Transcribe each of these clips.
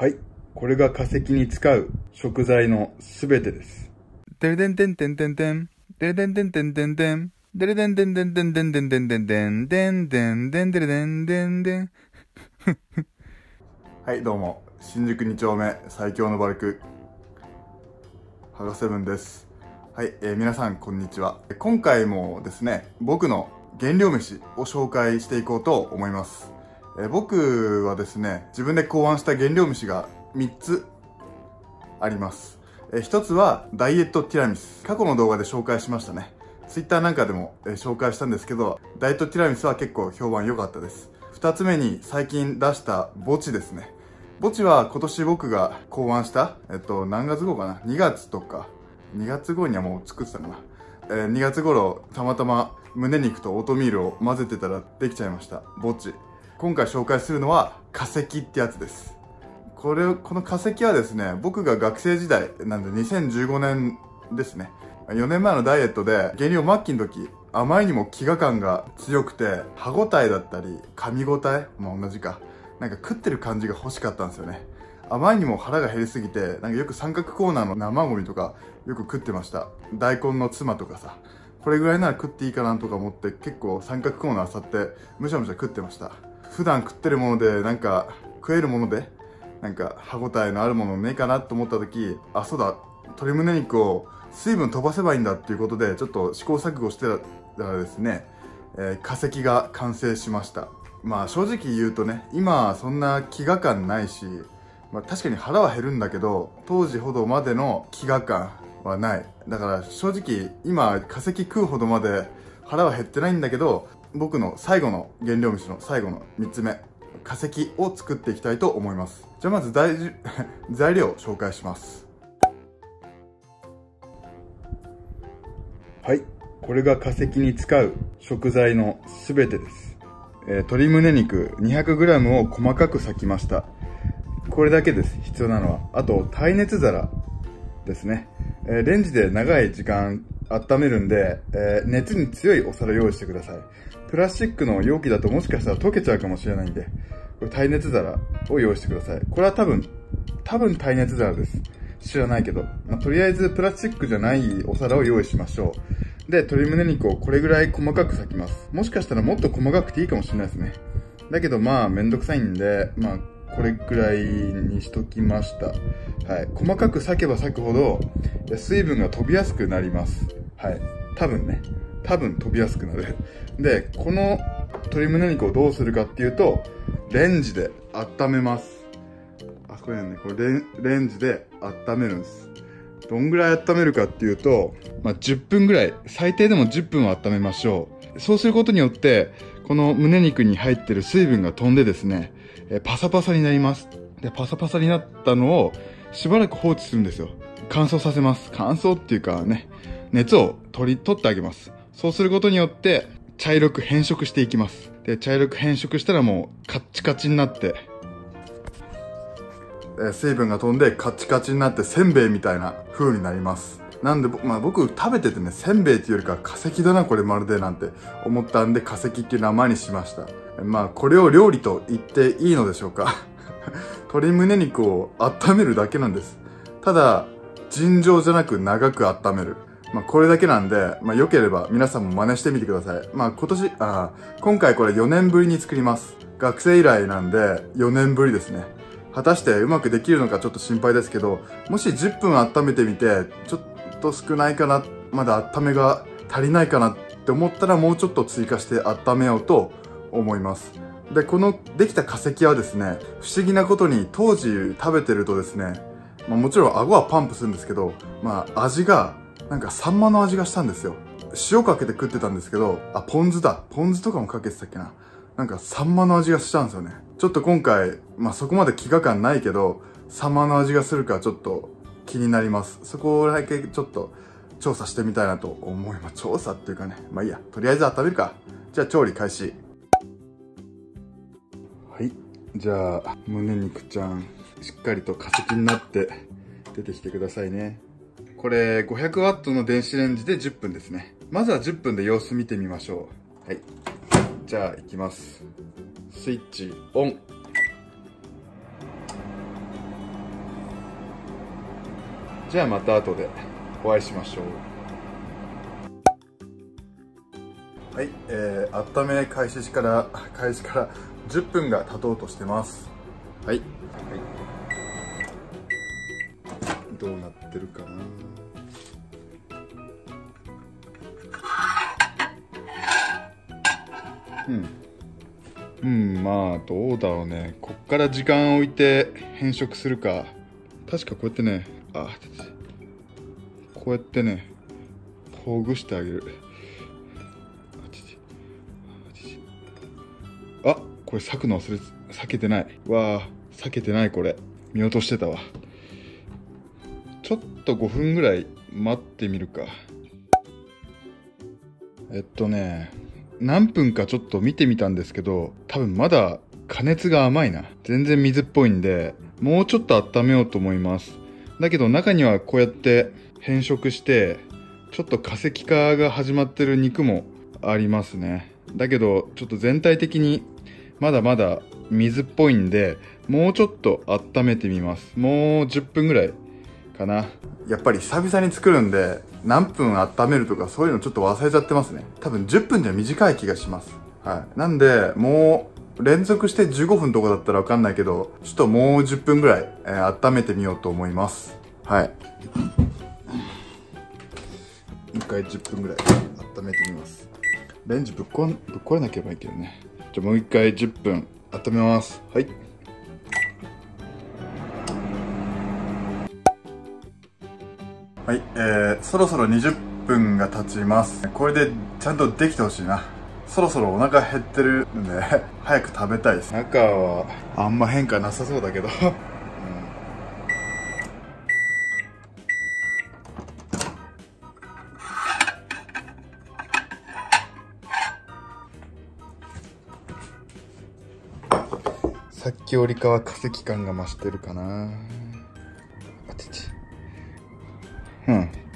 はい。これが化石に使う食材のすべてです。てるてんてんてんてんてん。てるてんてんてんてんてん。てるてんてんてんてんてんてんてんてんてんてんてんてんてるてんてんてん。はい、どうも。新宿2丁目最強のバルク、ハガセブンです。はい、えー、皆さんこんにちは。今回もですね、僕の原料飯を紹介していこうと思います。えー、僕はですね、自分で考案した原料飯が3つあります。えー、1つはダイエットティラミス。過去の動画で紹介しましたね。Twitter なんかでも、えー、紹介したんですけど、ダイエットティラミスは結構評判良かったです。2つ目に最近出した墓地ですね。墓地は今年僕が考案した、えっと、何月号かな ?2 月とか、2月号にはもう作ってたかな。えー、2月頃、たまたま胸肉とオートミールを混ぜてたらできちゃいました。墓地。今回紹介するのは化石ってやつです。これ、この化石はですね、僕が学生時代なんで2015年ですね。4年前のダイエットで減量末期の時、あまりにも飢餓感が強くて、歯応えだったり、噛み応えまあ同じか。なんか食ってる感じが欲しかったんですよね。あまりにも腹が減りすぎて、なんかよく三角コーナーの生ゴミとかよく食ってました。大根の妻とかさ。これぐらいなら食っていいかなとか思って結構三角コーナー漁ってむしゃむしゃ食ってました。普段食ってるものでなんか食えるものでなんか歯応えのあるものねえかなと思った時あそうだ鶏胸肉を水分飛ばせばいいんだっていうことでちょっと試行錯誤してたらですね、えー、化石が完成しました。まあ正直言うとね今そんな飢餓感ないし、まあ、確かに腹は減るんだけど当時ほどまでの飢餓感はない。だから正直今化石食うほどまで腹は減ってないんだけど僕の最後の原料飯の最後の3つ目化石を作っていきたいと思います。じゃあまず材 材料を紹介します。はい。これが化石に使う食材のすべてです、えー、鶏胸肉 200g を細かく裂きました。これだけです。必要なのは。あと耐熱皿ですね、えー、レンジで長い時間温めるんで、えー、熱に強いお皿用意してください。プラスチックの容器だともしかしたら溶けちゃうかもしれないんで、これ耐熱皿を用意してください。これは多分、多分耐熱皿です。知らないけど。まあ、とりあえずプラスチックじゃないお皿を用意しましょう。で、鶏胸肉をこれぐらい細かく裂きます。もしかしたらもっと細かくていいかもしれないですね。だけどまあめんどくさいんで、まあこれくらいにしときました。はい。細かく裂けば裂くほど、水分が飛びやすくなります。はい。多分ね。多分飛びやすくなる。で、この鶏胸肉をどうするかっていうと、レンジで温めます。あ、これね、これレンレンジで温めるんです。どんぐらい温めるかっていうと、まあ、10分ぐらい、最低でも10分は温めましょう。そうすることによって、この胸肉に入ってる水分が飛んでですね、えパサパサになります。で、パサパサになったのをしばらく放置するんですよ。乾燥させます。乾燥っていうかね、熱を取り、取ってあげます。そうすることによって、茶色く変色していきます。で、茶色く変色したらもうカッチカチになって、え水分が飛んでカッチカチになってせんべいみたいな風になります。なんで、まあ僕食べててね、せんべいっていうよりか化石だなこれまるでなんて思ったんで化石っていう名前にしました。まあこれを料理と言っていいのでしょうか 鶏胸肉を温めるだけなんです。ただ、尋常じゃなく長く温める。まあ、これだけなんで、まあ、良ければ皆さんも真似してみてください。まあ、今年、あ今回これ4年ぶりに作ります。学生以来なんで4年ぶりですね。果たしてうまくできるのかちょっと心配ですけど、もし10分温めてみて、ちょっと少ないかな、まだ温めが足りないかなって思ったらもうちょっと追加して温めようと思います。で、このできた化石はですね、不思議なことに当時食べてるとですね、まあ、もちろん顎はパンプするんですけど、まあ味がなんかサンマの味がしたんですよ。塩かけて食ってたんですけど、あ、ポン酢だ。ポン酢とかもかけてたっけな。なんかサンマの味がしたんですよね。ちょっと今回、まあそこまで飢餓感ないけど、サンマの味がするかちょっと気になります。そこだけちょっと調査してみたいなと思います。調査っていうかね。まあいいや。とりあえず温めるか。じゃあ調理開始。はい。じゃあ、胸肉ちゃん、しっかりと化石になって出てきてくださいね。これ 500W の電子レンジで10分ですね。まずは10分で様子見てみましょう。はい。じゃあ行きます。スイッチオン。じゃあまた後でお会いしましょうはい、えー、温め開始から開始から10分が経とうとしてますはい、はい、どうなってるかなうん。うんまあどうだろうね。こっから時間を置いて変色するか。確かこうやってね。あこうやってね。ほぐしてあげる。あこれ裂くの忘れ避けてない。わあ避けてないこれ。見落としてたわ。ちょっと5分ぐらい待ってみるか。えっとね。何分かちょっと見てみたんですけど多分まだ加熱が甘いな。全然水っぽいんでもうちょっと温めようと思います。だけど中にはこうやって変色してちょっと化石化が始まってる肉もありますね。だけどちょっと全体的にまだまだ水っぽいんでもうちょっと温めてみます。もう10分ぐらいかな。やっぱり久々に作るんで何分温めるとかそういうのちょっと忘れちゃってますね。多分10分じゃ短い気がします。はい。なんでもう連続して15分とかだったらわかんないけどちょっともう10分ぐらい、えー、温めてみようと思います。はい。一回10分ぐらい温めてみます。レンジぶっこぶっ壊れなければいいけどね。じゃあもう一回10分温めます。はい。はい、えー、そろそろ20分が経ちます。これでちゃんとできてほしいな。そろそろお腹減ってるんで 早く食べたいです。中はあんま変化なさそうだけど。さっきよりかは化石感が増してるかな。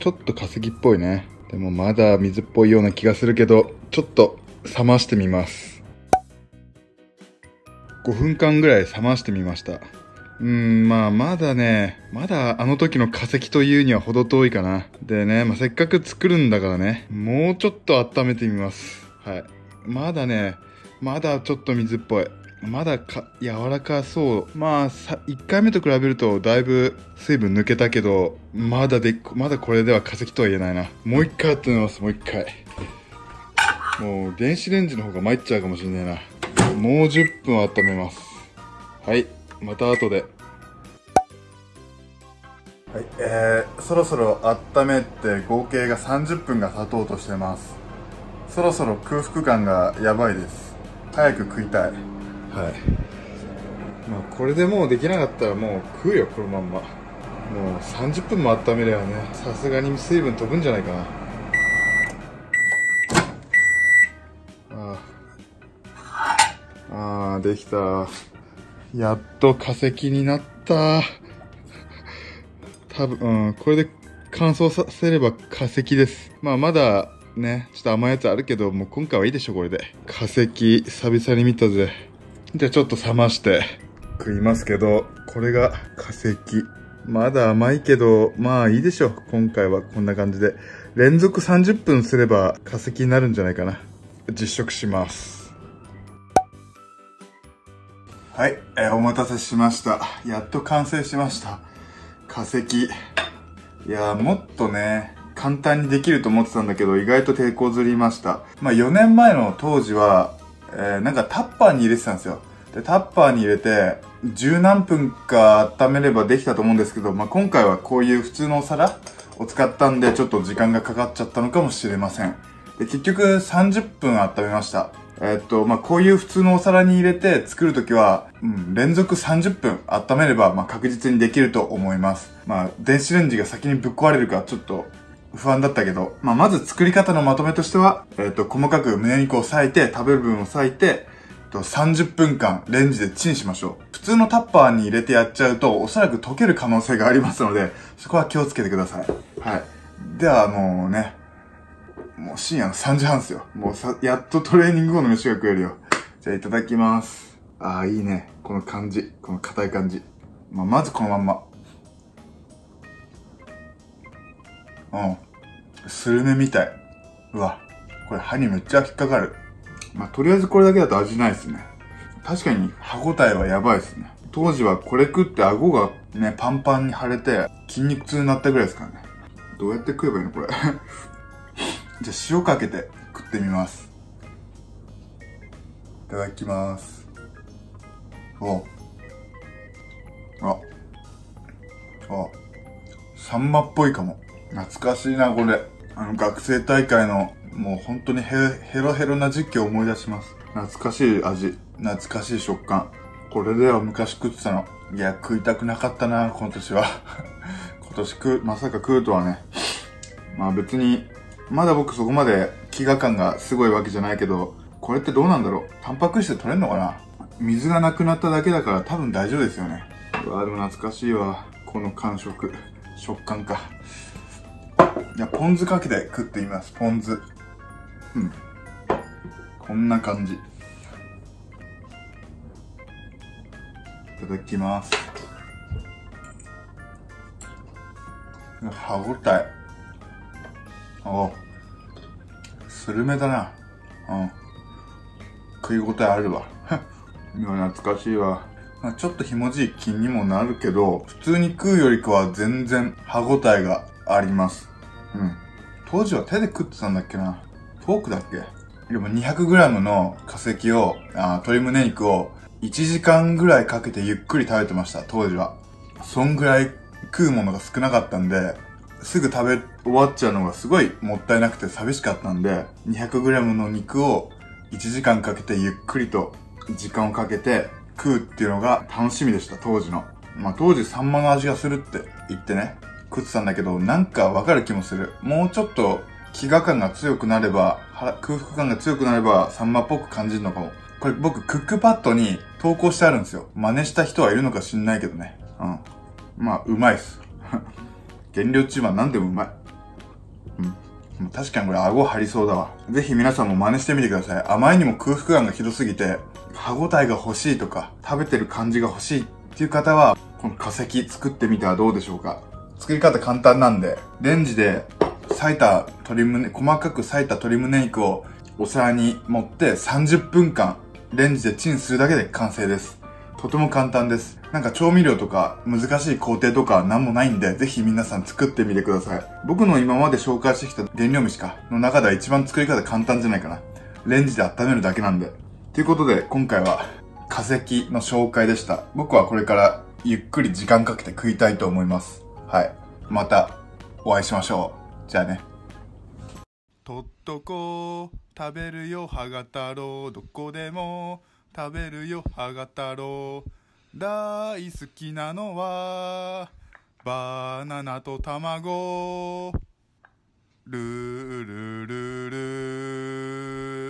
ちょっと化石っぽいね。でもまだ水っぽいような気がするけど、ちょっと冷ましてみます。5分間ぐらい冷ましてみました。うん、まあまだね、まだあの時の化石というには程遠いかな。でね、まあ、せっかく作るんだからね、もうちょっと温めてみます。はい。まだね、まだちょっと水っぽい。まだか柔らかそう。まあさ1回目と比べるとだいぶ水分抜けたけどまだでまだこれでは化石とは言えないな。もう一回やってみますもう一回。もう電子レンジの方が参っちゃうかもしんないな。もう10分温めます。はいまた後で。はいえー、そろそろ温めて合計が30分が経とうとしてます。そろそろ空腹感がやばいです。早く食いたい。はい。まあこれでもうできなかったらもう食うよこのまんま。もう30分も温めればねさすがに水分飛ぶんじゃないかな。あああできた。やっと化石になった。多分、うん、これで乾燥させれば化石です。まあまだねちょっと甘いやつあるけどもう今回はいいでしょこれで。化石久々に見たぜ。じゃあちょっと冷まして食いますけど、これが化石。まだ甘いけど、まあいいでしょう。今回はこんな感じで。連続30分すれば化石になるんじゃないかな。実食します。はい、えー、お待たせしました。やっと完成しました。化石。いやもっとね、簡単にできると思ってたんだけど、意外と抵抗ずりました。まあ4年前の当時は、えー、なんかタッパーに入れてたんですよ。で、タッパーに入れて、十何分か温めればできたと思うんですけど、まあ、今回はこういう普通のお皿を使ったんで、ちょっと時間がかかっちゃったのかもしれません。で、結局30分温めました。えー、っと、まあ、こういう普通のお皿に入れて作るときは、うん、連続30分温めれば、まあ、確実にできると思います。まあ、電子レンジが先にぶっ壊れるかちょっと不安だったけど、まあ、まず作り方のまとめとしては、えっ、ー、と、細かく胸肉を裂いて、食べる分を裂いて、と30分間レンジでチンしましょう。普通のタッパーに入れてやっちゃうと、おそらく溶ける可能性がありますので、そこは気をつけてください。はい。では、もうね、もう深夜の3時半ですよ。もうさ、やっとトレーニング後の飯が食えるよ。じゃあいただきます。ああ、いいね。この感じ。この硬い感じ。まあ、まずこのまんま。うん。スルメみたい。うわ。これ歯にめっちゃ引っかかる。まあ、とりあえずこれだけだと味ないですね。確かに歯応えはやばいですね。当時はこれ食って顎がね、パンパンに腫れて筋肉痛になったぐらいですからね。どうやって食えばいいのこれ。じゃあ塩かけて食ってみます。いただきます。おあ。あ。サンマっぽいかも。懐かしいな、これ。あの、学生大会の、もう本当にヘヘロヘロな実況を思い出します。懐かしい味。懐かしい食感。これでは昔食ってたの。いや、食いたくなかったな、この年は。今年食う、まさか食うとはね。まあ別に、まだ僕そこまで飢餓感がすごいわけじゃないけど、これってどうなんだろうタンパク質取れんのかな水がなくなっただけだから多分大丈夫ですよね。うわでも懐かしいわ。この感触。食感か。じゃあ、ポン酢かけて食ってみます。ポン酢。うん。こんな感じ。いただきます。歯ごたえ。おスルメだな。うん。食い応えあるわ。懐かしいわ。まあ、ちょっとひもじい気にもなるけど、普通に食うよりかは全然歯応えがあります。うん。当時は手で食ってたんだっけな。フォークだっけでも 200g の化石を、あ鶏胸肉を1時間ぐらいかけてゆっくり食べてました、当時は。そんぐらい食うものが少なかったんで、すぐ食べ終わっちゃうのがすごいもったいなくて寂しかったんで、200g の肉を1時間かけてゆっくりと時間をかけて食うっていうのが楽しみでした、当時の。まあ当時サンマの味がするって言ってね、食ってたんだけど、なんかわかる気もする。もうちょっと飢餓感が強くなれば、空腹感が強くなればサンマっぽく感じるのかも。これ僕クックパッドに投稿してあるんですよ。真似した人はいるのか知んないけどね。うん。まあ、うまいっす。減量中は何でもうまい。うん。確かにこれ顎張りそうだわ。ぜひ皆さんも真似してみてください。あまりにも空腹感がひどすぎて、歯応えが欲しいとか、食べてる感じが欲しいっていう方は、この化石作ってみてはどうでしょうか。作り方簡単なんで、レンジで裂いた鶏胸、細かく裂いた鶏胸肉をお皿に盛って30分間レンジでチンするだけで完成です。とても簡単です。なんか調味料とか難しい工程とかなんもないんで、ぜひ皆さん作ってみてください。僕の今まで紹介してきた原料飯か、の中では一番作り方簡単じゃないかな。レンジで温めるだけなんで。ということで、今回は化石の紹介でした。僕はこれからゆっくり時間かけて食いたいと思います。はい。またお会いしましょう。じゃあね。とっとこ食べるよはが太郎どこでも食べるよはが太郎大好きなのはバナナと卵ルールルル